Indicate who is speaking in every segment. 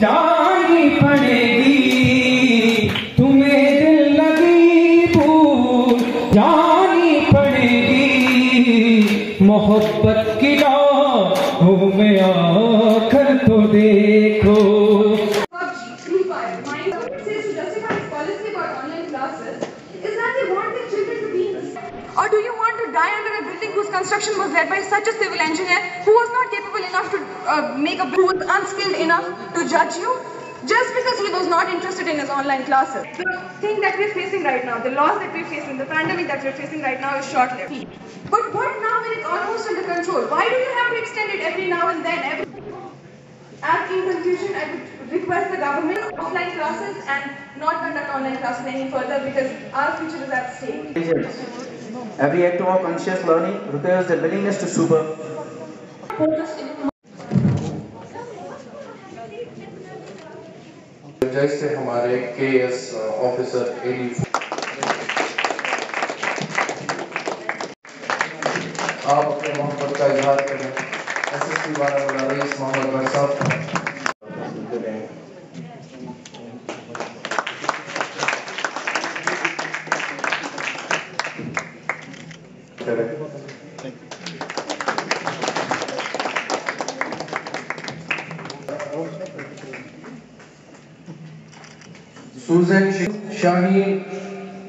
Speaker 1: जानी पड़ेगी, तुम्हें दिल लगी भूल जानी पड़ेगी, मोहब्बत की राहों में आकर तो देखो।
Speaker 2: Or do you want to die under a building whose construction was led by such a civil engineer who was not capable enough to uh, make a who was unskilled enough to judge you? Just because he was not interested in his online classes. The thing that we're facing right now, the loss that we're facing, the pandemic that we're facing right now is short-lived. But what now when it's almost under control? Why do you have to extend it every now and then? Every as in conclusion, I would request the government offline classes and not conduct online classes any further because our future is at stake.
Speaker 3: Every act of conscious learning requires the willingness to super.
Speaker 4: जैसे हमारे के S officer AD आप अपने मोहब्बत का इजहार करें S S P Baramulla Raees Mohammad Bhat Sahab करें Sujan Shaheen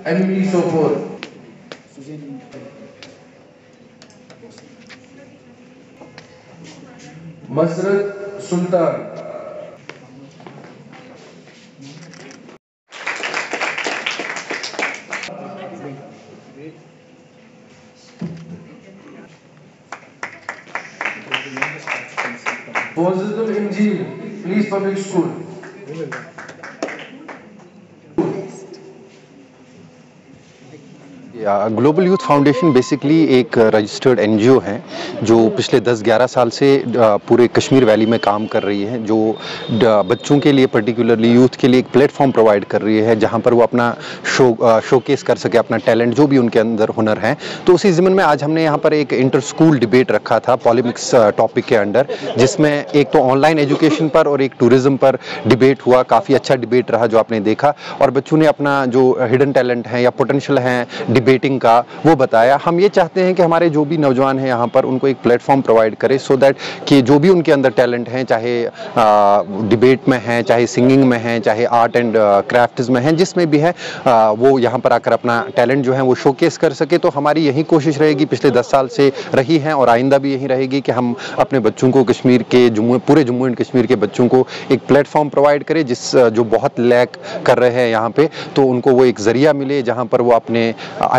Speaker 4: MT Sopore Masrat Bonzes do Injil, Please Public School.
Speaker 5: Global youth foundation basically एक रजिस्टर्ड एनजीओ है, जो पिछले 10-11 साल से पूरे कश्मीर वैली में काम कर रही है, जो बच्चों के लिए पर्टिकुलरली यूथ के लिए एक प्लेटफॉर्म प्रोवाइड कर रही है, जहाँ पर वो अपना शो शोकेस कर सके, अपना टैलेंट जो भी उनके अंदर हुनर है। तो उसी ज़िमन में आज हमने यहाँ पर एक इंटर स्कूल डिबेट रखा था पॉलिमिक्स टॉपिक के अंडर जिसमें एक तो ऑनलाइन एजुकेशन पर और एक टूरिज़्म पर डिबेट हुआ, काफ़ी अच्छा डिबेट रहा जो आपने देखा, और बच्चों ने अपना जो हिडन टैलेंट है या पोटेंशियल है डिबेटिंग का वो बताया। हम ये चाहते हैं कि हमारे जो भी नौजवान हैं यहाँ पर उनको एक प्लेटफॉर्म प्रोवाइड करें सो दैट कि जो भी उनके अंदर टैलेंट हैं चाहे डिबेट में हैं चाहे सिंगिंग में हैं चाहे आर्ट एंड क्राफ्ट्स में हैं जिसमें भी है आ, वो यहाँ पर आकर अपना टैलेंट जो है वो शोकेस कर सके। तो हमारी यही कोशिश रहेगी पिछले दस साल से रही है और आइंदा भी यही रहेगी कि हम अपने बच्चों को कश्मीर के जम्मू पूरे जम्मू एंड कश्मीर के बच्चों को एक प्लेटफॉर्म प्रोवाइड करें जिस जो बहुत लैक कर रहे हैं यहाँ पे। तो उनको वो एक ज़रिया मिले जहाँ पर वो अपने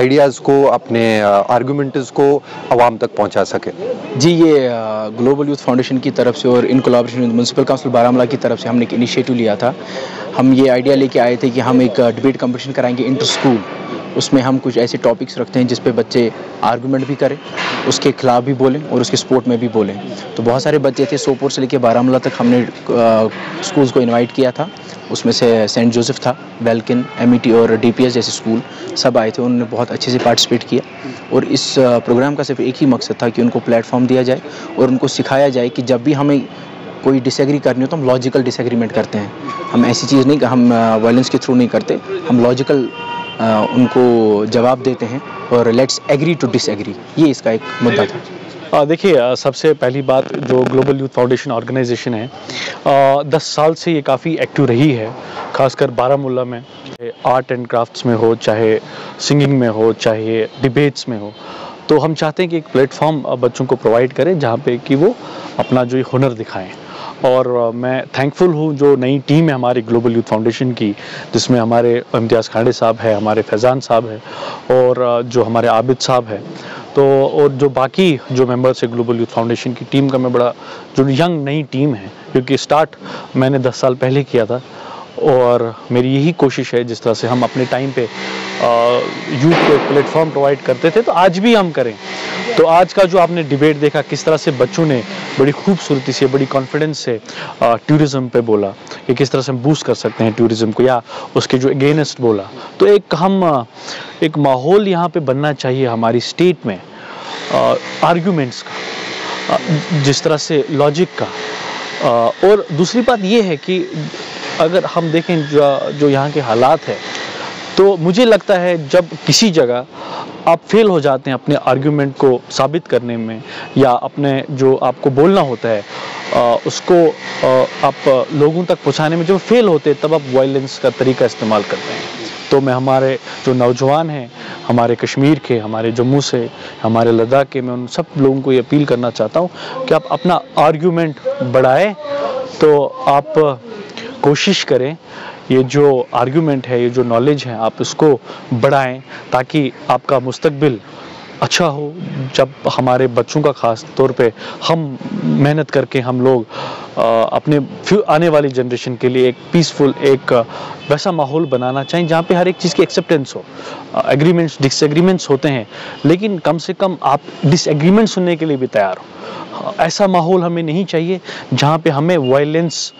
Speaker 5: आइडियाज़ को, अपने आर्गूमेंट्स को आवाम तक पहुँचा सके।
Speaker 6: जी, ये ग्लोबल यूथ फाउंडेशन की तरफ़ से और in collaboration municipal council Baramulla की तरफ़ से हमने एक इनिशिएटिव लिया था। हम ये आइडिया लेके आए थे कि हम एक डिबेट कंपटीशन कराएँगे इंटर स्कूल उसमें हम कुछ ऐसे टॉपिक्स रखते हैं जिस पे बच्चे आर्गूमेंट भी करें, उसके खिलाफ भी बोलें और उसके सपोर्ट में भी बोलें। तो बहुत सारे बच्चे थे सोपोर से लेके बारामूला तक हमने स्कूल्स को इनवाइट किया था। उसमें से सेंट जोसेफ था वेल्किन एम और डीपीएस जैसे स्कूल सब आए थे, उन्होंने बहुत अच्छे से पार्टिसिपेट किया। और इस प्रोग्राम का सिर्फ़ एक ही मकसद था कि उनको प्लेटफॉर्म दिया जाए और उनको सिखाया जाए कि जब भी हमें कोई डिसएग्री करनी हो तो हम लॉजिकल डिसएग्रीमेंट करते हैं। हम ऐसी चीज़ नहीं, हम वायलेंस के थ्रू नहीं करते, हम लॉजिकल उनको जवाब देते हैं और लेट्स एग्री टू डिसएग्री ये इसका एक मुद्दा था।
Speaker 7: देखिए सबसे पहली बात जो ग्लोबल यूथ फाउंडेशन ऑर्गेनाइजेशन है आ, दस साल से ये काफ़ी एक्टिव रही है खासकर बारामूला में। आर्ट एंड क्राफ्ट्स में हो चाहे सिंगिंग में हो चाहे डिबेट्स में हो। तो हम चाहते हैं कि एक प्लेटफॉर्म बच्चों को प्रोवाइड करें जहाँ पे कि वो अपना जो हुनर दिखाएँ। और मैं थैंकफुल हूँ जो नई टीम है हमारी ग्लोबल यूथ फाउंडेशन की, जिसमें हमारे इम्तियाज़ खांडे साहब है, हमारे फैज़ान साहब है और जो हमारे आबिद साहब है। तो और जो बाकी जो मेंबर्स है ग्लोबल यूथ फाउंडेशन की टीम का मैं बड़ा, जो यंग नई टीम है, क्योंकि स्टार्ट मैंने 10 साल पहले किया था और मेरी यही कोशिश है जिस तरह से हम अपने टाइम पे यूथ को एक प्लेटफॉर्म प्रोवाइड करते थे तो आज भी हम करें। तो आज का जो आपने डिबेट देखा, किस तरह से बच्चों ने बड़ी खूबसूरती से, बड़ी कॉन्फिडेंस से टूरिज़्म पे बोला कि किस तरह से हम बूस्ट कर सकते हैं टूरिज़्म को या उसके जो अगेंस्ट बोला। तो एक हम एक माहौल यहाँ पे बनना चाहिए हमारी स्टेट में आर्ग्यूमेंट्स का जिस तरह से लॉजिक का। और दूसरी बात ये है कि अगर हम देखें, जो जो यहाँ के हालात है तो मुझे लगता है जब किसी जगह आप फेल हो जाते हैं अपने आर्ग्यूमेंट को साबित करने में या अपने जो आपको बोलना होता है अ, उसको अ, आप लोगों तक पहुँचाने में जब फेल होते हैं तब आप वायलेंस का तरीका इस्तेमाल करते हैं। तो मैं हमारे जो नौजवान हैं हमारे कश्मीर के हमारे जम्मू से हमारे लद्दाख के मैं उन सब लोगों को ये अपील करना चाहता हूँ कि आप अपना आर्ग्यूमेंट बढ़ाएँ। तो आप कोशिश करें ये जो आर्गुमेंट है ये जो नॉलेज है आप इसको बढ़ाएँ ताकि आपका मुस्तकबिल अच्छा हो। जब हमारे बच्चों का ख़ास तौर पे हम मेहनत करके हम लोग अ, अपने फ्यू आने वाली जनरेशन के लिए एक पीसफुल एक वैसा माहौल बनाना चाहिए जहाँ पे हर एक चीज़ की एक्सेप्टेंस हो। एग्रीमेंट्स डिसएग्रीमेंट्स होते हैं लेकिन कम से कम आप डिसएग्रीमेंट सुनने के लिए भी तैयार हो। ऐसा माहौल हमें नहीं चाहिए जहाँ पे हमें वायलेंस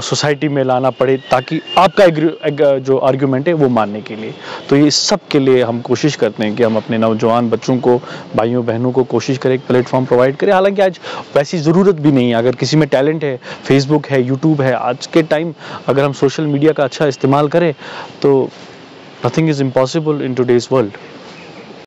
Speaker 7: सोसाइटी में लाना पड़े ताकि आपका एग- जो आर्ग्यूमेंट है वो मानने के लिए। तो ये सब के लिए हम कोशिश करते हैं कि हम अपने नौजवान बच्चों को, भाइयों, बहनों को कोशिश करें एक प्लेटफॉर्म प्रोवाइड करें। हालाँकि आज वैसी ज़रूरत भी नहीं है। अगर किसी में टैलेंट है, फेसबुक है, यूट्यूब है, आज के टाइम अगर हम सोशल मीडिया का अच्छा इस्तेमाल करें तो nothing is impossible in today's world